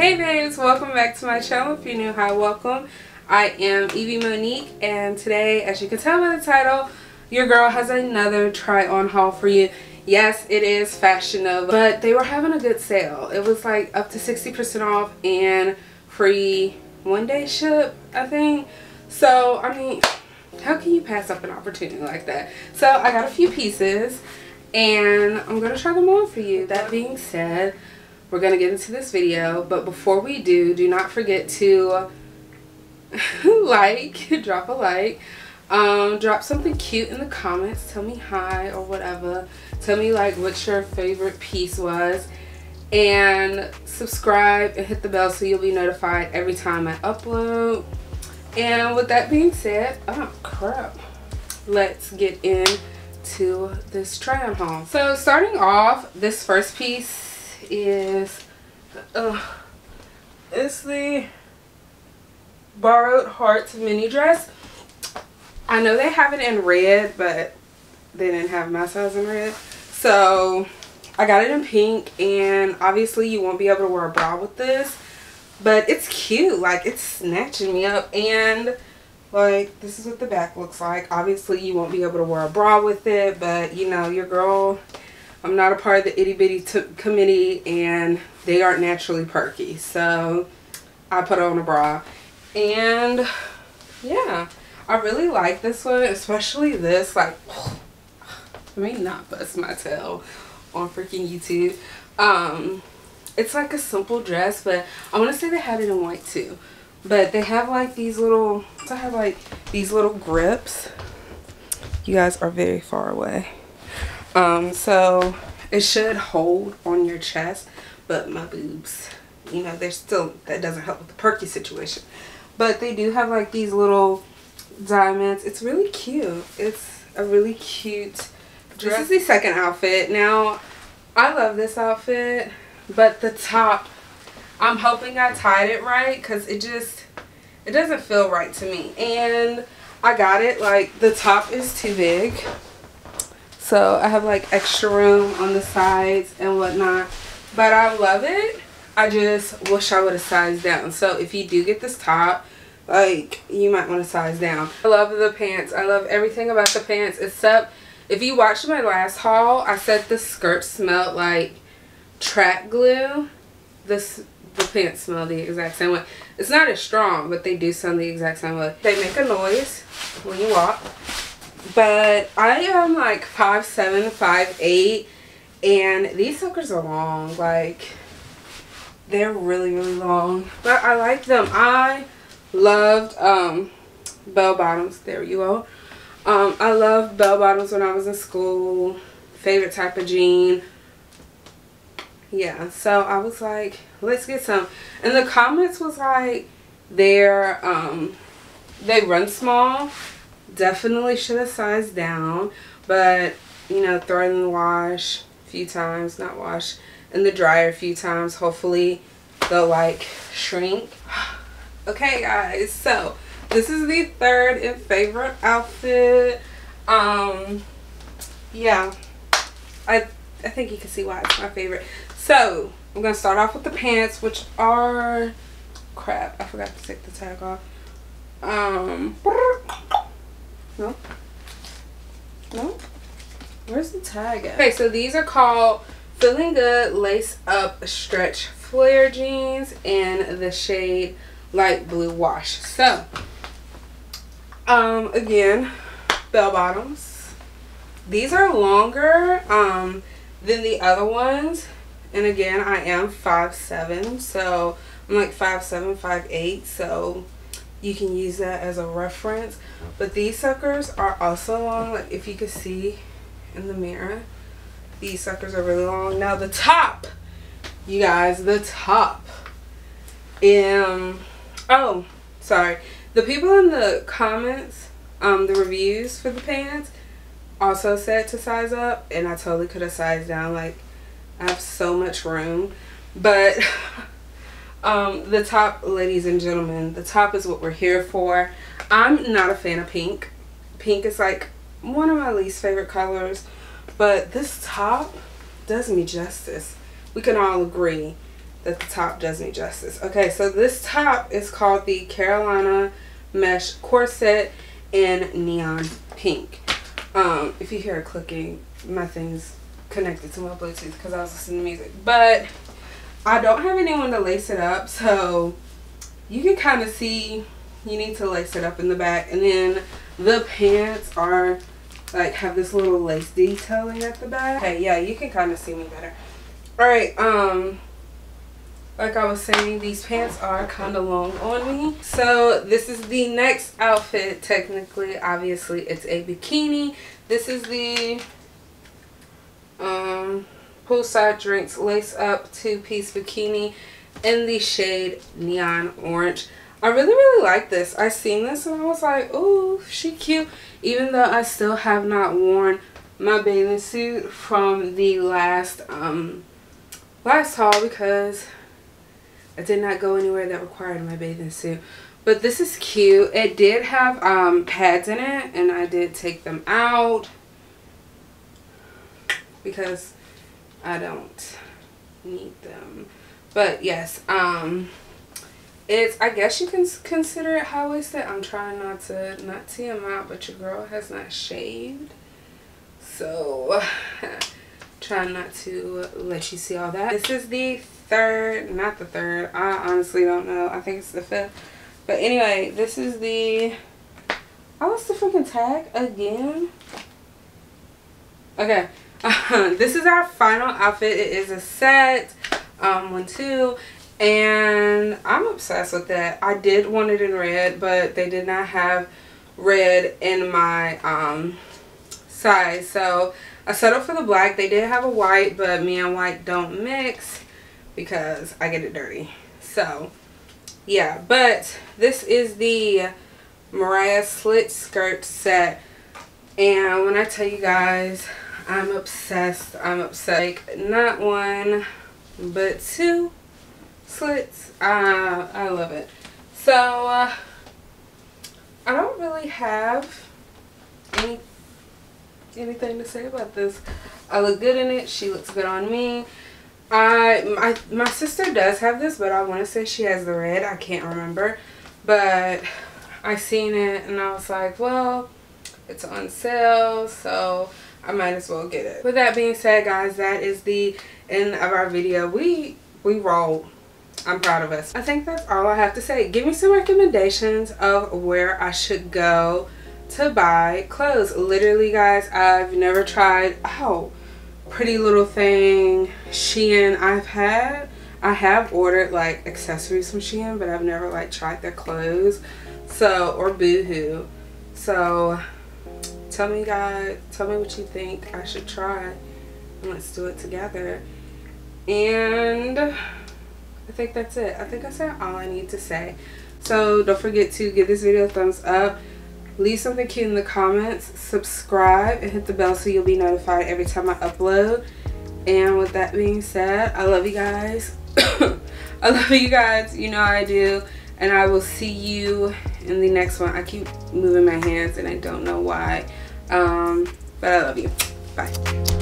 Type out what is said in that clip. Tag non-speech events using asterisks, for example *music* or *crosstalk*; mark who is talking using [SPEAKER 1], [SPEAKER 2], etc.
[SPEAKER 1] Hey babes, welcome back to my channel. If you're new, hi, welcome. I am Evvey Monique and today, as you can tell by the title, your girl has another try on haul for you. Yes, it is Fashion Nova, but they were having a good sale. It was like up to 60% off and free one day ship, I think. So, I mean, how can you pass up an opportunity like that? So, I got a few pieces and I'm going to try them on for you. That being said, we're going to get into this video but before we do do not forget to *laughs* like drop a like um, drop something cute in the comments tell me hi or whatever tell me like what your favorite piece was and subscribe and hit the bell so you'll be notified every time I upload. And with that being said oh crap. Let's get into this try on haul. So starting off this first piece is uh, it's the borrowed hearts mini dress. I know they have it in red but they didn't have my size in red. So I got it in pink and obviously you won't be able to wear a bra with this but it's cute. Like it's snatching me up and like this is what the back looks like. Obviously you won't be able to wear a bra with it but you know your girl I'm not a part of the itty bitty committee and they aren't naturally perky. So I put on a bra. And yeah, I really like this one, especially this. Like, *sighs* let me not bust my tail on freaking YouTube. Um, it's like a simple dress, but I want to say they had it in white too. But they have like these little, I have like these little grips. You guys are very far away. Um, so it should hold on your chest, but my boobs, you know, they're still, that doesn't help with the perky situation. But they do have like these little diamonds. It's really cute. It's a really cute dress. This is the second outfit. Now, I love this outfit, but the top, I'm hoping I tied it right because it just, it doesn't feel right to me. And I got it, like, the top is too big. So I have like extra room on the sides and whatnot. But I love it. I just wish I would have sized down. So if you do get this top, like you might want to size down. I love the pants. I love everything about the pants except if you watched my last haul, I said the skirt smelled like track glue. This the pants smell the exact same way. It's not as strong, but they do smell the exact same way. They make a noise when you walk. But I am like five seven, five eight, and these suckers are long. Like, they're really, really long. But I like them. I loved um, bell bottoms. There you go. Um, I loved bell bottoms when I was in school. Favorite type of jean. Yeah, so I was like, let's get some. And the comments was like, they're, um, they run small definitely should have sized down but you know throw it in the wash a few times not wash in the dryer a few times. Hopefully they'll like shrink. *sighs* Okay guys so this is the third and favorite outfit. Um yeah i i think you can see why it's my favorite. So i'm gonna start off with the pants which are crap i forgot to take the tag off. Um no? No? Where's the tag at? Okay, so these are called Feeling Good Lace Up Stretch Flare Jeans in the shade Light Blue Wash. So, um, again, bell bottoms. These are longer um, than the other ones. And again, I am 5'7", so I'm like 5'7", 5'8", so you can use that as a reference. But these suckers are also long. Like if you can see in the mirror these suckers are really long. Now the top you guys the top. Um oh sorry. The people in the comments um the reviews for the pants also said to size up and I totally could have sized down. Like I have so much room. But *laughs* um the top ladies and gentlemen the top is what we're here for i'm not a fan of pink pink is like one of my least favorite colors but this top does me justice we can all agree that the top does me justice. Okay, so this top is called the Carolina Mesh Corset in Neon Pink. Um, if you hear it clicking, my thing's connected to my Bluetooth because I was listening to music. But I don't have anyone to lace it up, so you can kind of see you need to lace it up in the back. And then the pants are like have this little lace detailing at the back. Okay, yeah, you can kind of see me better. Alright, um, like I was saying, these pants are kind of long on me. So this is the next outfit. Technically, obviously, it's a bikini. This is the um, Poolside Drinks Lace Up two-piece bikini in the shade Neon Orange. I really, really like this. I seen this and I was like, oh, she cute. Even though I still have not worn my bathing suit from the last um, last haul because I did not go anywhere that required my bathing suit. But this is cute. It did have um, pads in it and I did take them out because I don't need them. But yes, um, it's, I guess you can consider it high-waisted. I'm trying not to, not out, but your girl has not shaved. So, *laughs* trying not to let you see all that. This is the third, not the third. I honestly don't know. I think it's the fifth. But anyway, this is the, oh, it's the freaking tag again. Okay, *laughs* this is our final outfit. It is a set, um, one, two, and I'm obsessed with that. I did want it in red, but they did not have red in my um, size. So I settled for the black. They did have a white, but me and white don't mix because I get it dirty. So yeah, but this is the Mariah slit skirt set. And when I tell you guys, I'm obsessed. I'm obsessed. Like, not one, but two slits. Uh, I love it. So, uh, I don't really have any anything to say about this. I look good in it. She looks good on me. I my my sister does have this, but I want to say she has the red. I can't remember, but I seen it and I was like, well, it's on sale, so I might as well get it. With that being said, guys, that is the end of our video. We we rolled. I'm proud of us. I think that's all I have to say. Give me some recommendations of where I should go to buy clothes. Literally, guys, I've never tried, oh, Pretty Little Thing, Shein. I've had, I have ordered like accessories from Shein, but I've never like tried their clothes. So, or Boohoo. So, tell me guys, tell me what you think I should try. And let's do it together. And I think that's it. I think I said all I need to say. So don't forget to give this video a thumbs up. Leave something cute in the comments. Subscribe and hit the bell so you'll be notified every time I upload. And with that being said, I love you guys. *coughs* I love you guys. You know I do. And I will see you in the next one. I keep moving my hands and I don't know why. Um, but I love you. Bye.